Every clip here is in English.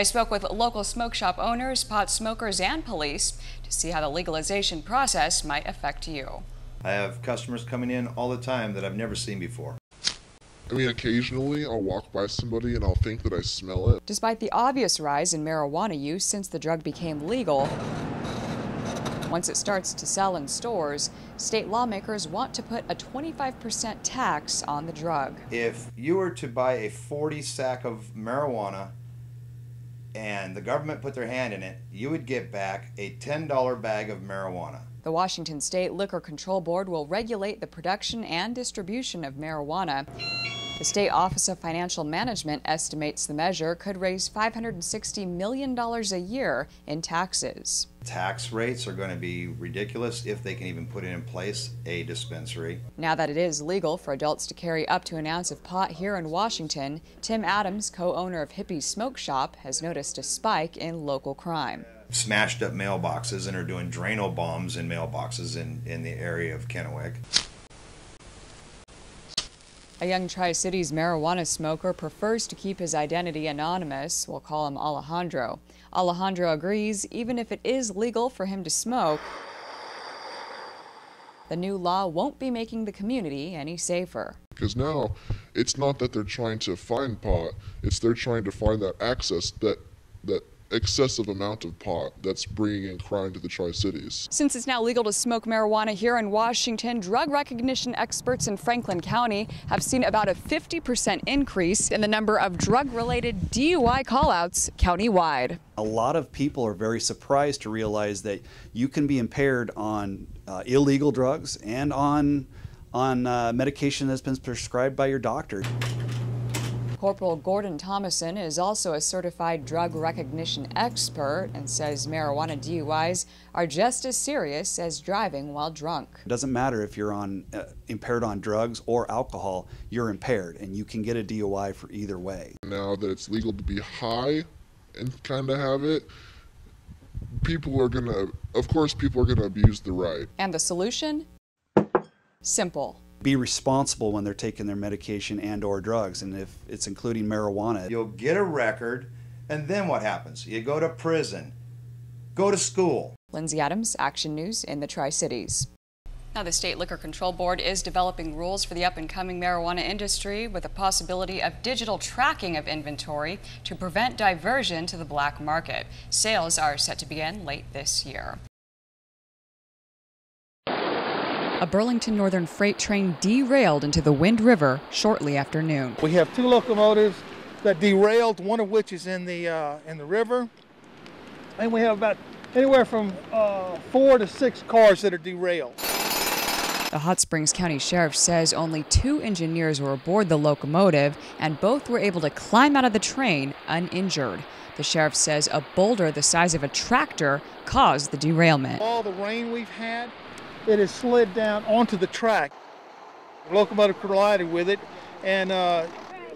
I spoke with local smoke shop owners, pot smokers, and police to see how the legalization process might affect you. I have customers coming in all the time that I've never seen before. I mean, occasionally I'll walk by somebody and I'll think that I smell it. Despite the obvious rise in marijuana use since the drug became legal, once it starts to sell in stores, state lawmakers want to put a 25% tax on the drug. If you were to buy a 40 sack of marijuana and the government put their hand in it, you would get back a $10 bag of marijuana. The Washington State Liquor Control Board will regulate the production and distribution of marijuana. The State Office of Financial Management estimates the measure could raise $560 million a year in taxes. Tax rates are going to be ridiculous if they can even put in place a dispensary. Now that it is legal for adults to carry up to an ounce of pot here in Washington, Tim Adams, co owner of Hippie Smoke Shop, has noticed a spike in local crime smashed up mailboxes and are doing Drano bombs in mailboxes in, in the area of Kennewick. A young Tri Cities marijuana smoker prefers to keep his identity anonymous. We'll call him Alejandro. Alejandro agrees, even if it is legal for him to smoke, the new law won't be making the community any safer. Because now it's not that they're trying to find pot, it's they're trying to find that access that that excessive amount of pot that's bringing in crime to the Tri Cities. Since it's now legal to smoke marijuana here in Washington, drug recognition experts in Franklin County have seen about a 50% increase in the number of drug related DUI callouts countywide. A lot of people are very surprised to realize that you can be impaired on uh, illegal drugs and on on uh, medication that's been prescribed by your doctor. Corporal Gordon Thomason is also a certified drug recognition expert and says marijuana DUIs are just as serious as driving while drunk. It doesn't matter if you're on uh, impaired on drugs or alcohol, you're impaired and you can get a DUI for either way. Now that it's legal to be high and kind of have it, people are going to of course people are going to abuse the right. And the solution? Simple be responsible when they're taking their medication and or drugs. And if it's including marijuana you'll get a record and then what happens? You go to prison. Go to school. Lindsey adams action news in the tri-cities. Now, the State Liquor Control Board is developing rules for the up and coming marijuana industry with a possibility of digital tracking of inventory to prevent diversion to the black market. Sales are set to begin late this year. A Burlington Northern freight train derailed into the Wind River shortly after noon. We have two locomotives that derailed, one of which is in the uh, in the river, and we have about anywhere from uh, four to six cars that are derailed. The Hot Springs County Sheriff says only two engineers were aboard the locomotive, and both were able to climb out of the train uninjured. The sheriff says a boulder the size of a tractor caused the derailment. All the rain we've had it has slid down onto the track. The locomotive collided with it and uh,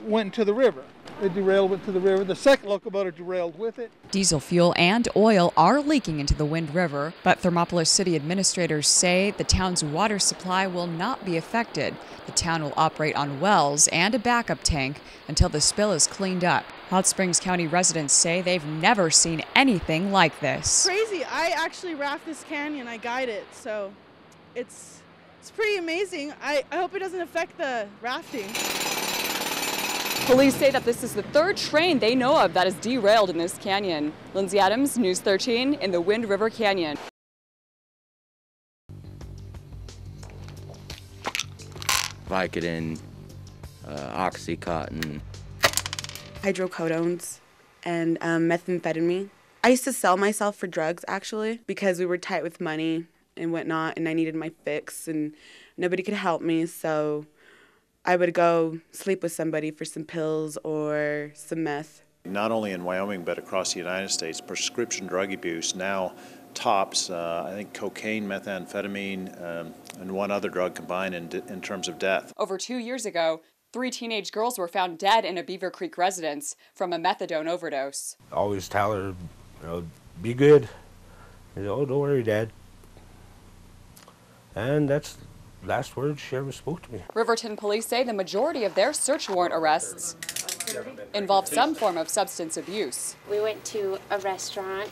went into the river. It derailed, went to the river. The second locomotive derailed with it. Diesel fuel and oil are leaking into the Wind River, but Thermopolis City administrators say the town's water supply will not be affected. The town will operate on wells and a backup tank until the spill is cleaned up. Hot Springs County residents say they've never seen anything like this. Crazy. I actually raft this canyon. I guide it, so it's it's pretty amazing. I, I hope it doesn't affect the rafting. Police say that this is the third train they know of that is derailed in this canyon. Lindsey Adams, News 13 in the Wind River Canyon. Vicodin, uh, Oxycontin, hydrocodones, and um, methamphetamine. I used to sell myself for drugs actually because we were tight with money and whatnot, and I needed my fix, and nobody could help me, so I would go sleep with somebody for some pills or some meth. Not only in Wyoming but across the United States, prescription drug abuse now tops, uh, I think, cocaine, methamphetamine, um, and one other drug combined in, in terms of death. Over two years ago, three teenage girls were found dead in a Beaver Creek residence from a methadone overdose. always tell her, you know, be good. You know, oh, don't worry, Dad. And that's last words she ever spoke to me. Riverton police say the majority of their search warrant arrests involve some form of substance abuse. We went to a restaurant.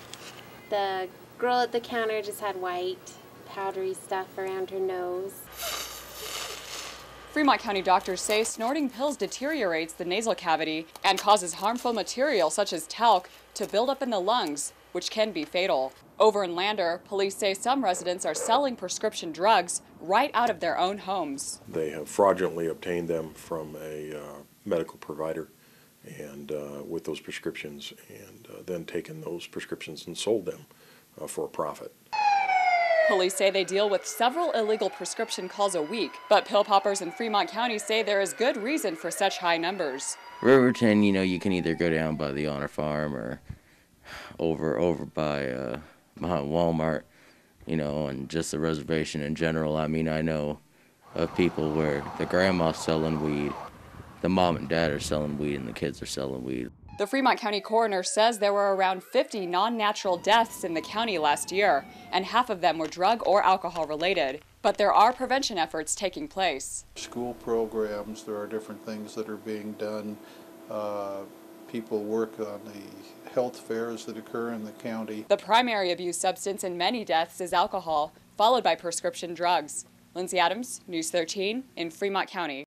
The girl at the counter just had white, powdery stuff around her nose. Fremont County doctors say snorting pills deteriorates the nasal cavity and causes harmful material such as talc to build up in the lungs, which can be fatal. Over in Lander, police say some residents are selling prescription drugs right out of their own homes. They have fraudulently obtained them from a uh, medical provider and uh, with those prescriptions and uh, then taken those prescriptions and sold them uh, for a profit. Police say they deal with several illegal prescription calls a week, but pill poppers in Fremont County say there is good reason for such high numbers. Riverton, you know, you can either go down by the Honor Farm or over over by uh, behind Walmart, you know, and just the reservation in general. I mean, I know of people where the grandma's selling weed, the mom and dad are selling weed, and the kids are selling weed. The Fremont County coroner says there were around 50 non natural deaths in the county last year, and half of them were drug or alcohol related. But there are prevention efforts taking place. School programs, there are different things that are being done. Uh, people work on the health fairs that occur in the county. The primary abuse substance in many deaths is alcohol, followed by prescription drugs. Lindsey Adams, News 13 in Fremont County.